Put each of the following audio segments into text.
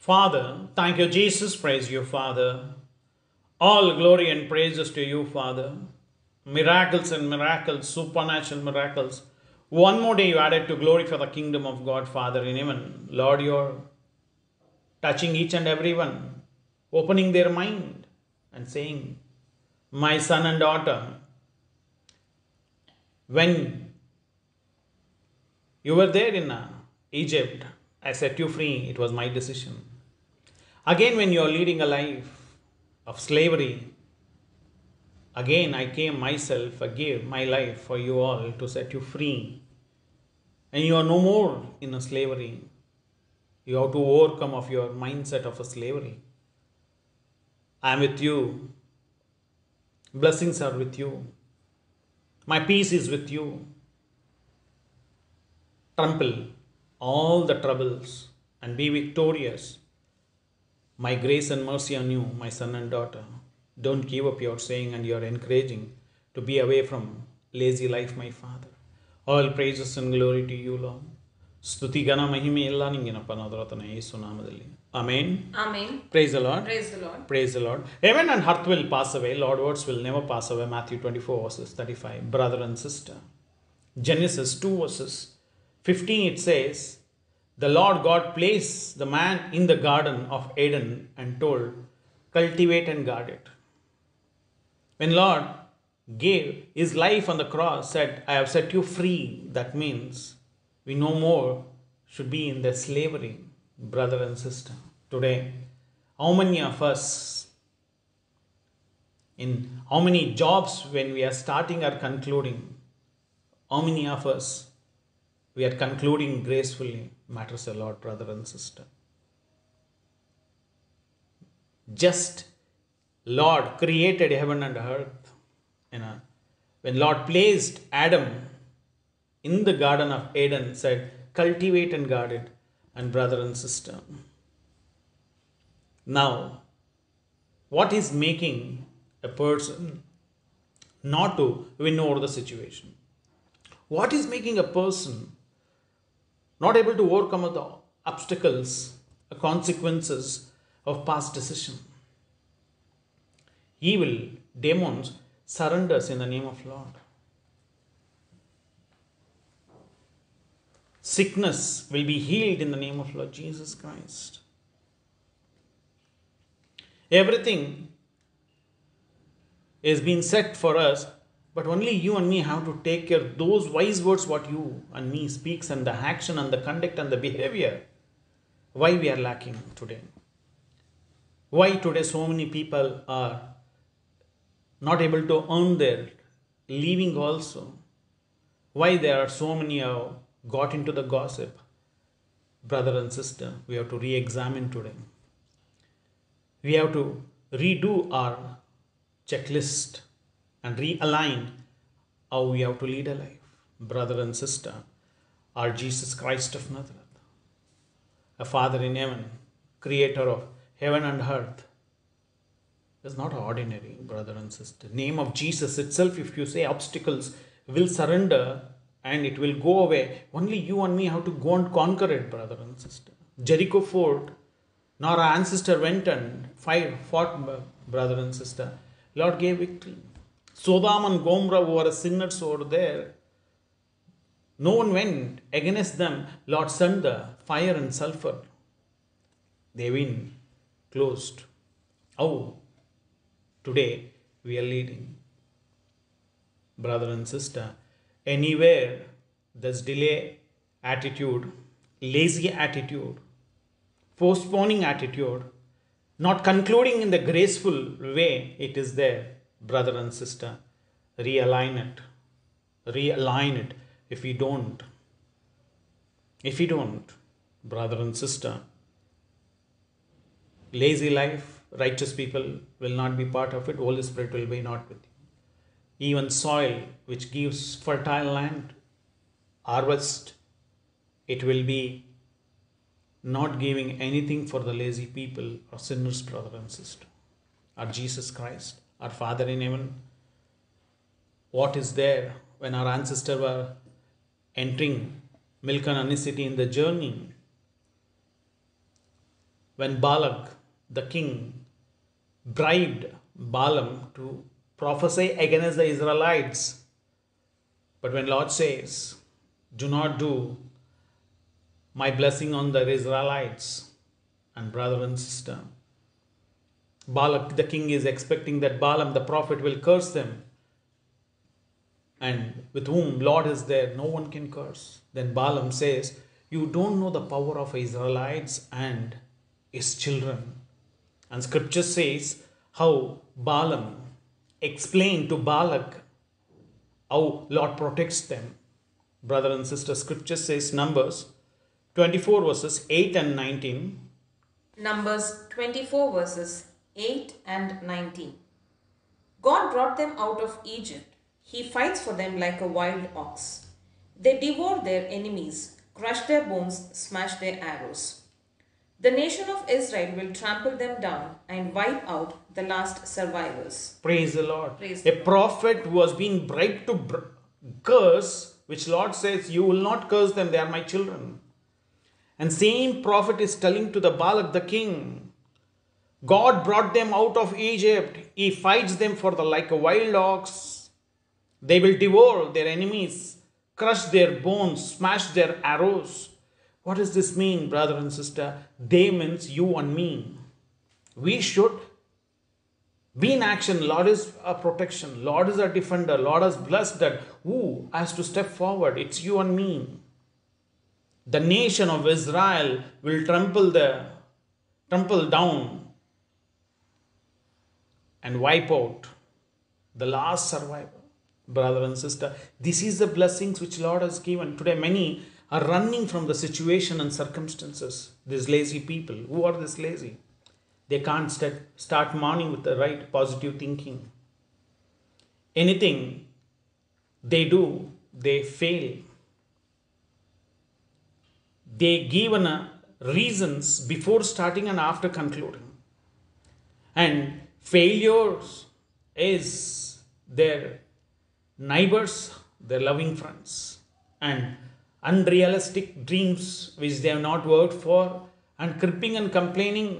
Father, thank you, Jesus. Praise you, Father. All glory and praises to you, Father. Miracles and miracles, supernatural miracles. One more day you added to glory for the kingdom of God, Father in heaven. Lord, you're touching each and every one, opening their mind and saying, My son and daughter, when you were there in uh, Egypt, I set you free. It was my decision. Again, when you are leading a life of slavery, again I came myself, I gave my life for you all to set you free. And you are no more in a slavery. You have to overcome of your mindset of a slavery. I am with you. Blessings are with you. My peace is with you. Trample all the troubles and be victorious. My grace and mercy on you, my son and daughter. Don't give up your saying and your encouraging to be away from lazy life, my Father. All praises and glory to you, Lord. ಸ್ತುತಿ ಘನ ಮಹಿಮೆ ಎಲ್ಲ ನಿಂಗೆನಪ್ಪ ನಾದರತನ ಯೇಸು ನಾಮದಲ್ಲಿ amen Amen. Praise the lord Praise the Lord. Praise the Lord. Heaven and earth will pass away. Lord words will never pass away. Matthew 24 verses 35. Brother and sister. Genesis 2 verses 15 it says, the Lord God placed the man in the garden of Eden and told, Cultivate and guard it. When Lord gave his life on the cross, said, I have set you free. That means we no more should be in the slavery, brother and sister. Today, how many of us in how many jobs when we are starting or concluding, how many of us we are concluding gracefully matters a lot, brother and sister. Just Lord created heaven and earth. You know, when Lord placed Adam in the Garden of Eden, said, cultivate and guard it, and brother and sister. Now, what is making a person not to win over the situation? What is making a person not able to overcome the obstacles, consequences of past decision? Evil, demons surrenders in the name of Lord. Sickness will be healed in the name of Lord Jesus Christ. Everything is being set for us, but only you and me have to take care of those wise words what you and me speaks and the action and the conduct and the behavior. Why we are lacking today? Why today so many people are not able to earn their living also? Why there are so many uh, got into the gossip? Brother and sister, we have to re examine today. We have to redo our checklist and realign how we have to lead a life. Brother and sister, our Jesus Christ of Nazareth, a Father in heaven, creator of heaven and earth, is not ordinary, brother and sister. Name of Jesus itself, if you say obstacles will surrender and it will go away, only you and me have to go and conquer it, brother and sister. Jericho fort, nor our ancestor went and fight, fought, brother and sister. Lord gave victory. Sodom and Gomorrah were a sinners over there. No one went against them. Lord sent the fire and sulfur. They been closed. Oh, today we are leading. Brother and sister, anywhere there's delay attitude, lazy attitude, postponing attitude, not concluding in the graceful way it is there, brother and sister. Realign it. Realign it if we don't. If we don't, brother and sister, lazy life, righteous people will not be part of it, Holy Spirit will be not with you. Even soil which gives fertile land, harvest, it will be not giving anything for the lazy people or sinners, brother and sister. Our Jesus Christ, our Father in heaven, what is there when our ancestors were entering milk and honey city in the journey? when Balak, the king, bribed Balaam to prophesy against the Israelites. But when Lord says, Do not do my blessing on the Israelites, and brother and sister, Balak the king is expecting that Balaam the prophet will curse them. And with whom Lord is there, no one can curse. Then Balaam says, You don't know the power of Israelites and his children. And scripture says how Balaam explained to Balak how Lord protects them. Brother and sister, scripture says Numbers 24 verses 8 and 19. Numbers 24 verses 8 and 19. God brought them out of Egypt. He fights for them like a wild ox. They devour their enemies, crush their bones, smash their arrows. The nation of Israel will trample them down and wipe out the last survivors. Praise the Lord. Praise a the prophet who was being bribed to br- curse, which Lord says, You will not curse them, they are my children. And same prophet is telling to the Balak the king, God brought them out of Egypt. He fights them for the like a wild ox. They will devour their enemies, crush their bones, smash their arrows. What does this mean, brother and sister? They means you and me. We should be in action. Lord is a protection. Lord is a defender. Lord has blessed that. Who has to step forward? It's you and me. The nation of Israel will trample the trample down and wipe out the last survivor. Brother and sister, this is the blessings which Lord has given. Today, many are running from the situation and circumstances. These lazy people. Who are this lazy? They can't start, start morning with the right positive thinking. Anything they do, they fail. They given a uh, reasons before starting and after concluding. And failures is their neighbors, their loving friends, and unrealistic dreams which they have not worked for, and cripping and complaining.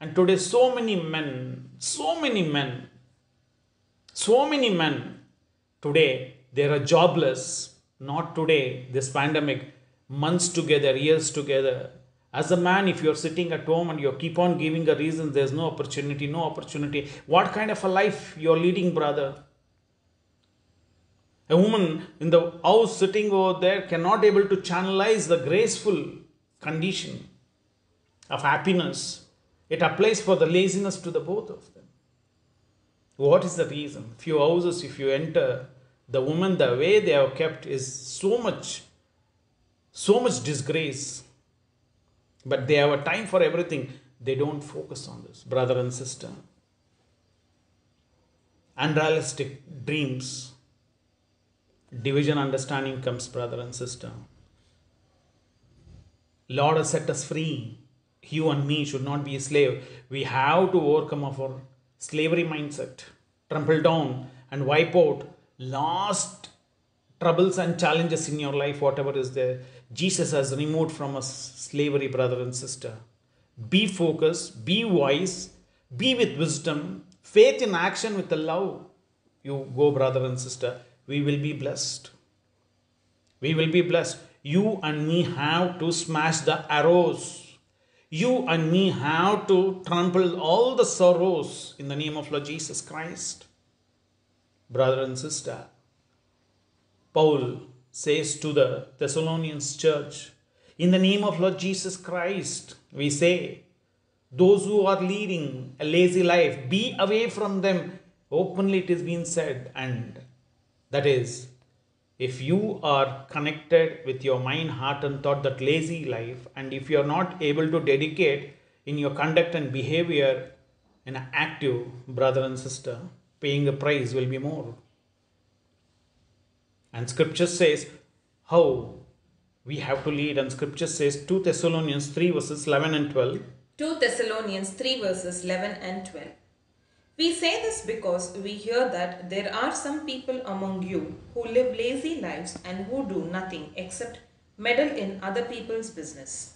And today, so many men, so many men, so many men today, they are jobless. Not today, this pandemic, months together, years together. As a man, if you're sitting at home and you keep on giving a reason, there's no opportunity, no opportunity. What kind of a life you're leading, brother? A woman in the house sitting over there cannot able to channelize the graceful condition of happiness. It applies for the laziness to the both of them. What is the reason? Few houses, if you enter, the woman, the way they have kept is so much, so much disgrace. But they have a time for everything. They don't focus on this, brother and sister. Unrealistic dreams. Division understanding comes, brother and sister. Lord has set us free. You and me should not be a slave. We have to overcome our slavery mindset, trample down and wipe out last troubles and challenges in your life, whatever is there. Jesus has removed from us slavery, brother and sister. Be focused, be wise, be with wisdom, faith in action with the love. You go, brother and sister. We will be blessed. We will be blessed. You and me have to smash the arrows. You and me have to trample all the sorrows in the name of Lord Jesus Christ. Brother and sister, Paul says to the Thessalonians church, in the name of Lord Jesus Christ, we say, those who are leading a lazy life, be away from them. Openly it is being said, and that is, if you are connected with your mind, heart, and thought that lazy life, and if you are not able to dedicate in your conduct and behavior an active brother and sister, paying a price will be more. And scripture says how we have to lead, and scripture says 2 Thessalonians 3 verses 11 and 12. 2 Thessalonians 3 verses 11 and 12. We say this because we hear that there are some people among you who live lazy lives and who do nothing except meddle in other people's business.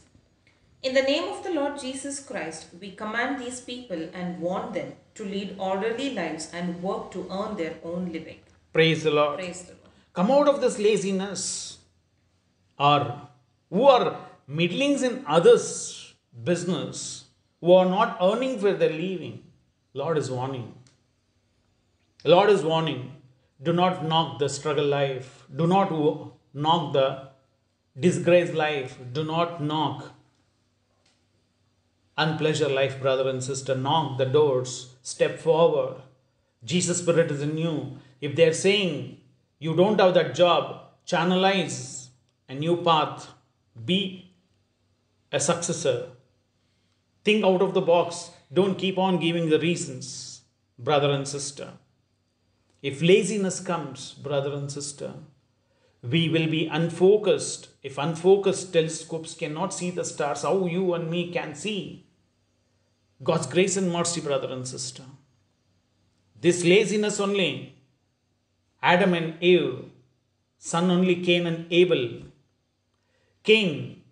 In the name of the Lord Jesus Christ, we command these people and warn them to lead orderly lives and work to earn their own living. Praise the Lord. Praise the Lord. Come out of this laziness or who are middlings in others' business, who are not earning for their living. Lord is warning. Lord is warning. Do not knock the struggle life. Do not knock the disgrace life. Do not knock unpleasure life, brother and sister. Knock the doors. Step forward. Jesus' Spirit is in you. If they're saying you don't have that job, channelize a new path. Be a successor. Think out of the box. Don't keep on giving the reasons, brother and sister. If laziness comes, brother and sister, we will be unfocused. If unfocused telescopes cannot see the stars, how you and me can see? God's grace and mercy, brother and sister. This laziness only, Adam and Eve, son only Cain and Abel. Cain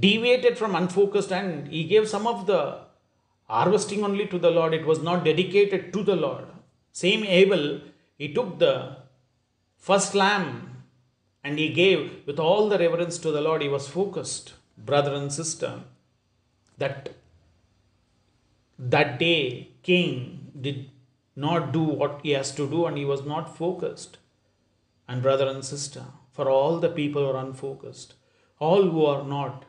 deviated from unfocused and he gave some of the harvesting only to the Lord. It was not dedicated to the Lord. Same Abel, he took the first lamb and he gave with all the reverence to the Lord. He was focused, brother and sister. That that day Cain did not do what he has to do and he was not focused. And brother and sister, for all the people who are unfocused, all who are not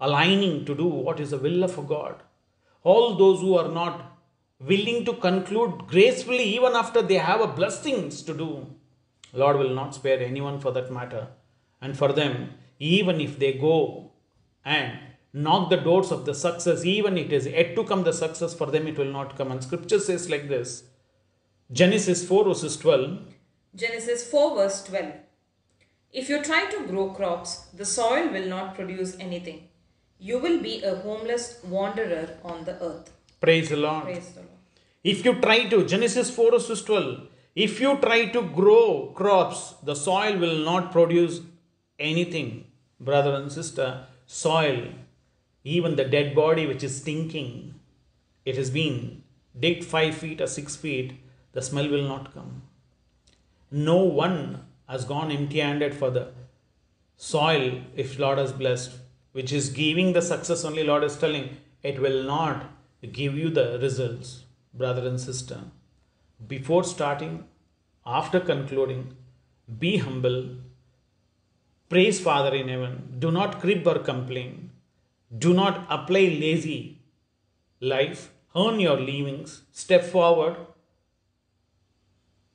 aligning to do what is the will of God, all those who are not willing to conclude gracefully even after they have a blessings to do, Lord will not spare anyone for that matter. And for them, even if they go and knock the doors of the success, even it is yet to come the success, for them it will not come. And scripture says like this Genesis 4 verses 12. Genesis 4 verse 12. If you try to grow crops, the soil will not produce anything. You will be a homeless wanderer on the earth. Praise the Lord. Praise the Lord. If you try to, Genesis 4 verses 12, if you try to grow crops, the soil will not produce anything. Brother and sister, soil, even the dead body which is stinking, it has been digged 5 feet or 6 feet, the smell will not come. No one has gone empty handed for the soil if Lord has blessed, which is giving the success only, Lord is telling, it will not give you the results, brother and sister. Before starting, after concluding, be humble, praise Father in heaven, do not crib or complain, do not apply lazy life, earn your livings, step forward.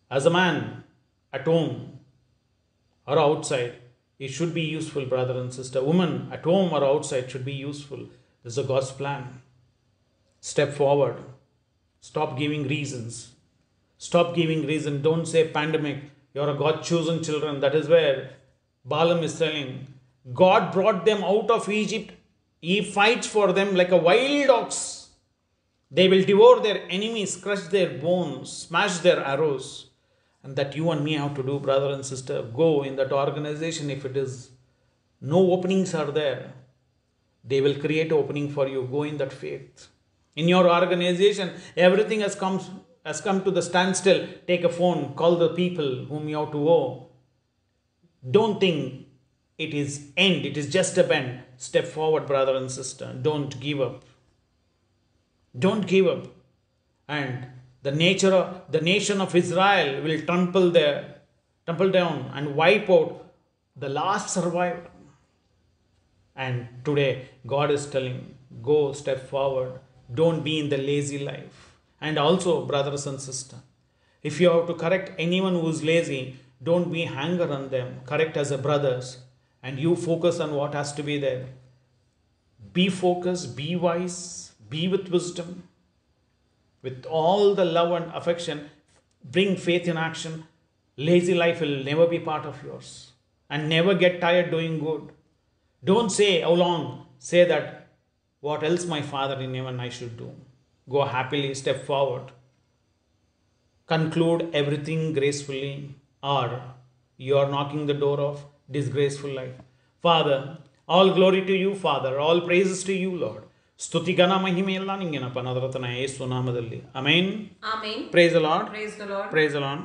As a man at home or outside, it should be useful, brother and sister. Woman at home or outside should be useful. This is a God's plan. Step forward. Stop giving reasons. Stop giving reason. Don't say pandemic. You're a God chosen children. That is where Balaam is telling. God brought them out of Egypt. He fights for them like a wild ox. They will devour their enemies, crush their bones, smash their arrows. And that you and me have to do, brother and sister. Go in that organization if it is no openings are there. They will create opening for you. Go in that faith. In your organization, everything has come has come to the standstill. Take a phone, call the people whom you have to owe. Don't think it is end, it is just a bend. Step forward, brother and sister. Don't give up. Don't give up. And the nature of the nation of Israel will trample there, trample down and wipe out the last survivor. And today God is telling, go step forward. Don't be in the lazy life. And also, brothers and sisters, if you have to correct anyone who is lazy, don't be hanger on them. Correct as a brothers. And you focus on what has to be there. Be focused, be wise, be with wisdom. With all the love and affection, bring faith in action. Lazy life will never be part of yours. And never get tired doing good. Don't say how long. Say that what else my Father in heaven I should do. Go happily, step forward. Conclude everything gracefully, or you are knocking the door of disgraceful life. Father, all glory to you, Father. All praises to you, Lord. ಸ್ತುತಿಗನ ಮಹಿಮೆ ಎಲ್ಲ ನಿಂಗೇನಪ್ಪ ನದರತನ ಯೇಸು ನಾಮದಲ್ಲಿ amen praise ಅಲಾನ್ praise alone